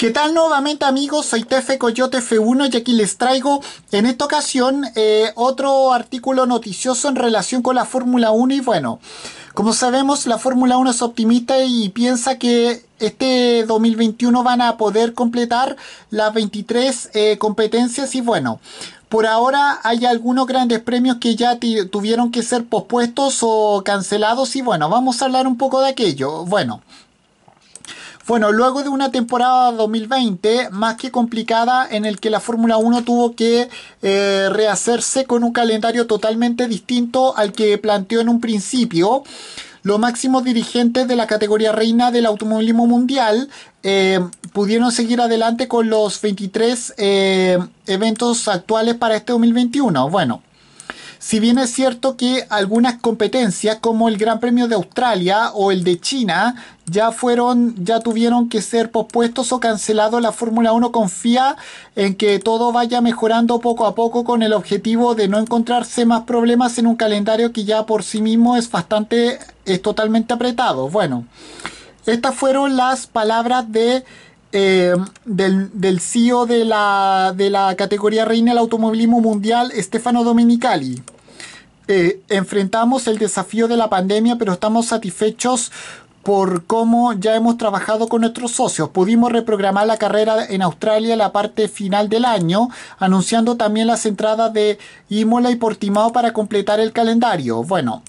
¿Qué tal nuevamente amigos? Soy Tefe Coyote F1 y aquí les traigo en esta ocasión eh, otro artículo noticioso en relación con la Fórmula 1 y bueno, como sabemos la Fórmula 1 es optimista y piensa que este 2021 van a poder completar las 23 eh, competencias y bueno, por ahora hay algunos grandes premios que ya tuvieron que ser pospuestos o cancelados y bueno, vamos a hablar un poco de aquello. Bueno. Bueno, luego de una temporada 2020 más que complicada en el que la Fórmula 1 tuvo que eh, rehacerse con un calendario totalmente distinto al que planteó en un principio, los máximos dirigentes de la categoría reina del automovilismo mundial eh, pudieron seguir adelante con los 23 eh, eventos actuales para este 2021. Bueno, si bien es cierto que algunas competencias como el Gran Premio de Australia o el de China ya fueron, ya tuvieron que ser pospuestos o cancelados, la Fórmula 1 confía en que todo vaya mejorando poco a poco con el objetivo de no encontrarse más problemas en un calendario que ya por sí mismo es bastante, es totalmente apretado. Bueno, estas fueron las palabras de eh, del, del, CEO de la, de la categoría reina del automovilismo mundial, Stefano Domenicali. Eh, enfrentamos el desafío de la pandemia, pero estamos satisfechos por cómo ya hemos trabajado con nuestros socios. Pudimos reprogramar la carrera en Australia la parte final del año, anunciando también las entradas de Imola y Portimao para completar el calendario. Bueno,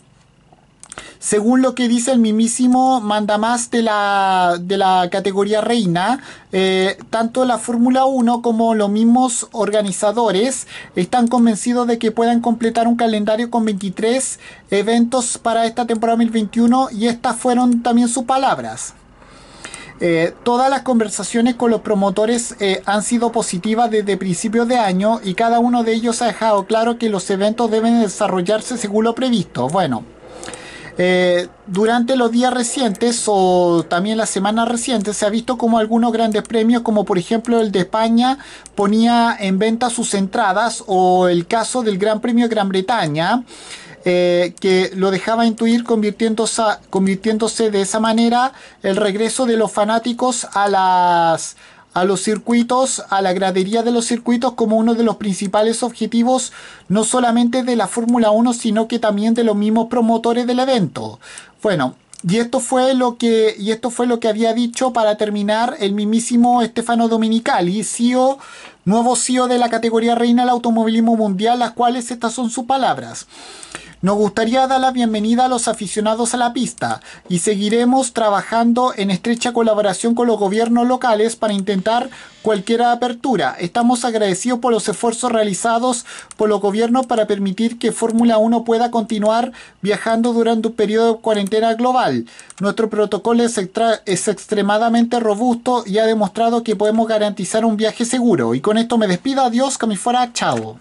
según lo que dice el mismísimo mandamás de la, de la categoría reina, eh, tanto la Fórmula 1 como los mismos organizadores están convencidos de que puedan completar un calendario con 23 eventos para esta temporada 2021 y estas fueron también sus palabras. Eh, todas las conversaciones con los promotores eh, han sido positivas desde principios de año y cada uno de ellos ha dejado claro que los eventos deben desarrollarse según lo previsto. Bueno, eh, durante los días recientes o también las semanas recientes se ha visto como algunos grandes premios, como por ejemplo el de España, ponía en venta sus entradas o el caso del Gran Premio de Gran Bretaña. Eh, que lo dejaba intuir convirtiéndose, convirtiéndose de esa manera el regreso de los fanáticos a las a los circuitos, a la gradería de los circuitos como uno de los principales objetivos no solamente de la Fórmula 1, sino que también de los mismos promotores del evento. Bueno, y esto fue lo que y esto fue lo que había dicho para terminar el mismísimo Stefano Domenicali, CEO, nuevo CEO de la categoría reina del automovilismo mundial, las cuales estas son sus palabras. Nos gustaría dar la bienvenida a los aficionados a la pista y seguiremos trabajando en estrecha colaboración con los gobiernos locales para intentar cualquier apertura. Estamos agradecidos por los esfuerzos realizados por los gobiernos para permitir que Fórmula 1 pueda continuar viajando durante un periodo de cuarentena global. Nuestro protocolo es, extremadamente robusto y ha demostrado que podemos garantizar un viaje seguro. Y con esto me despido. Adiós, que me fuera. Chao.